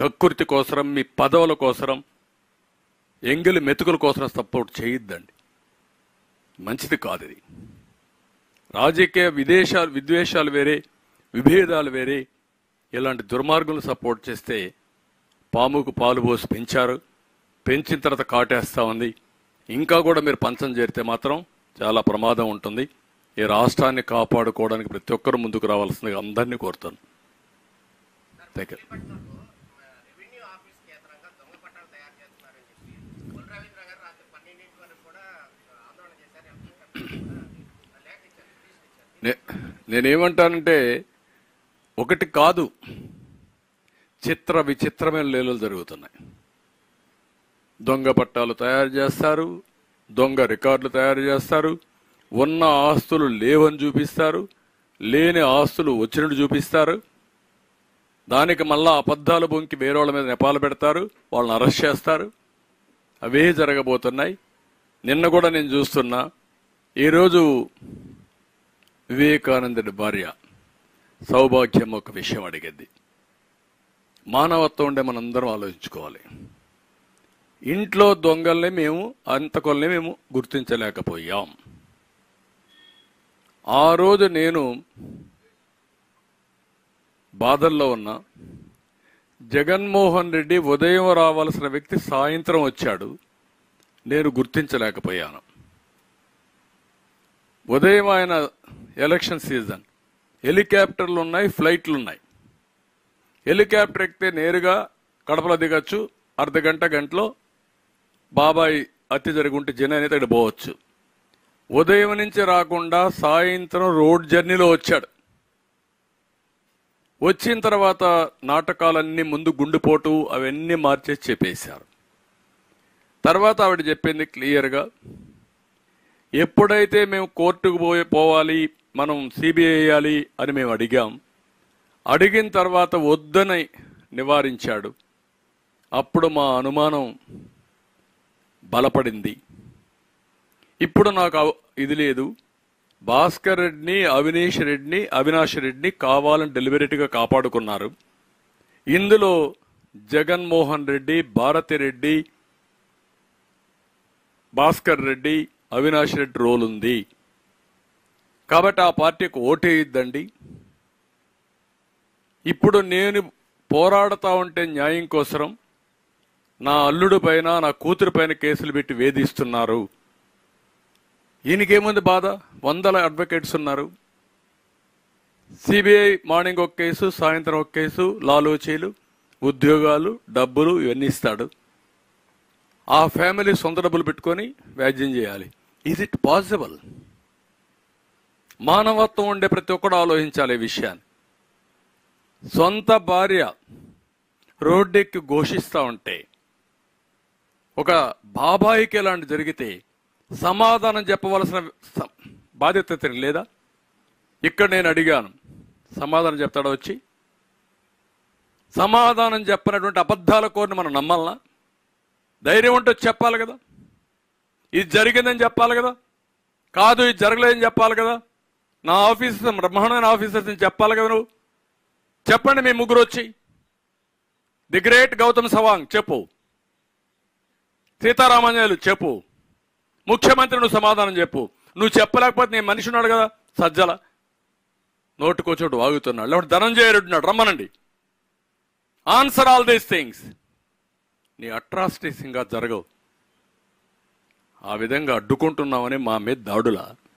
కక్కుర్తి కోసరం మీ పదవుల కోసరం ఎంగిలి మెతుకుల కోసం సపోర్ట్ చేయొద్దండి. మంచిది కాదు ఇది రాజకీయ విదేశాలు విద్వేషాలు వేరే విభేదాలు వేరే ఇలాంటి దుర్మార్గులను సపోర్ట్ చేస్తే పాముకు పాలు పోసి పెంచారు. పెంచిన తర్వాత కాటేస్తా ఉంది. ఇంకా కూడా మీరు పంచం చేరితే మాత్రం చాలా ప్రమాదం ఉంటుంది. ఈ రాష్ట్రాన్ని కాపాడుకోవడానికి ప్రతి ఒక్కరు ముందుకు రావాల్సిందిగా అందరినీ కోరుతాను. థ్యాంక్ యూ నేనేమంటానంటే ఒకటి కాదు చిత్ర విచిత్రమైన లీలలు జరుగుతున్నాయి. దొంగ పట్టాలు తయారు చేస్తారు దొంగ రికార్డులు తయారు చేస్తారు ఉన్న ఆస్తులు లేవని చూపిస్తారు లేని ఆస్తులు వచ్చినట్టు చూపిస్తారు. దానికి మళ్ళా అబద్ధాలు బొంకి వేరే వాళ్ళ మీద నెపాలు పెడతారు వాళ్ళని అరెస్ట్ చేస్తారు. అవే జరగబోతున్నాయి. నిన్న కూడా నేను చూస్తున్నా ఈరోజు వివేకానందుడి భార్య సౌభాగ్యం ఒక విషయం అడిగింది. మానవత్వం ఉండే మనందరం ఆలోచించుకోవాలి. ఇంట్లో దొంగల్ని మేము అంతకొల్ని మేము గుర్తించలేకపోయాం. ఆ రోజు నేను బాధల్లో ఉన్నా. జగన్మోహన్ రెడ్డి ఉదయం రావాల్సిన వ్యక్తి సాయంత్రం వచ్చాడు. నేను గుర్తించలేకపోయాను. ఉదయం ఆయన ఎలక్షన్ సీజన్. హెలికాప్టర్లు ఉన్నాయి ఫ్లైట్లు ఉన్నాయి. హెలికాప్టర్ ఎక్కితే నేరుగా కడపలో దిగచ్చు అర్ధ గంట గంటలో బాబాయ్ హత్య జరుగుంటే జన అనేది అక్కడ పోవచ్చు. ఉదయం నుంచి రాకుండా సాయంత్రం రోడ్ జర్నీలో వచ్చాడు. వచ్చిన తర్వాత నాటకాలన్నీ ముందు గుండుపోటు అవన్నీ మార్చేసి చెప్పేశారు. తర్వాత ఆవిడ చెప్పింది క్లియర్గా ఎప్పుడైతే మేము కోర్టుకు పోయి పోవాలి మనం సిబిఐ వేయాలి అని మేము అడిగాం. అడిగిన తర్వాత వద్దని నివారించాడు. అప్పుడు మా అనుమానం బలపడింది. ఇప్పుడు నాకు అవ- ఇది లేదు. భాస్కర్ రెడ్డిని అవినీష్ రెడ్డిని అవినాష్ రెడ్డిని కావాలని డెలివరీగా కాపాడుకున్నారు. ఇందులో జగన్మోహన్ రెడ్డి భారతి రెడ్డి భాస్కర్ రెడ్డి అవినాష్ రెడ్డి రోల్ ఉంది. కాబట్టి ఆ పార్టీకి ఓటేయొద్దండి. ఇప్పుడు నేను పోరాడుతూ ఉంటే న్యాయం కోసరం. నా అల్లుడు పైన నా కూతురు పైన కేసులు పెట్టి వేధిస్తున్నారు. ఈయనకేముంది బాధ? వందల అడ్వకేట్స్ ఉన్నారు. సిబిఐ మార్నింగ్ ఒక కేసు సాయంత్రం ఒక కేసు లాలోచీలు ఉద్యోగాలు డబ్బులు ఇవన్నీ ఇస్తాడు. ఆ ఫ్యామిలీ సొంత డబ్బులు పెట్టుకొని వ్యాజ్యం చేయాలి. ఈజ్ ఇట్ పాసిబుల్ మానవత్వం ఉండే ప్రతి ఒక్కడు ఆలోచించాలి ఈ విషయాన్ని. సొంత భార్య రోడ్డెక్కి ఘోషిస్తూ ఉంటే ఒక బాబాయికి ఇలాంటి జరిగితే సమాధానం చెప్పవలసిన బాధ్యత ఇతనికి లేదా? ఇక్కడ నేను అడిగాను. సమాధానం చెప్తాడా వచ్చి? సమాధానం చెప్పినటువంటి అబద్ధాల కోరిని మనం నమ్మాలనా? ధైర్యం ఉంటే చెప్పాలి కదా? ఇది జరిగిందని చెప్పాలి కదా? కాదు ఇది జరగలేదని చెప్పాలి కదా? నా ఆఫీసర్ బ్రహ్మాండమైన ఆఫీసర్స్ చెప్పాలి కదా నువ్వు? చెప్పండి మీ ముగ్గురు వచ్చి ది గ్రేట్ గౌతమ్ సవాంగ్ చెప్పు. సీతారామాంజనేయులు చెప్పు. ముఖ్యమంత్రి నువ్వు సమాధానం చెప్పు. నువ్వు చెప్పలేకపోతే నేను మనిషి ఉన్నాడు కదా సజ్జల. నోటుకోచోటు వాగుతున్నాడు. లేకపోతే ధనంజయ రెడ్డి రమ్మనండి. ఆన్సర్ ఆల్ దీస్ థింగ్స్ నీ అట్రాసిటీస్ ఇంకా జరగవు. ఆ విధంగా అడ్డుకుంటున్నామని మా మీద దాడులా.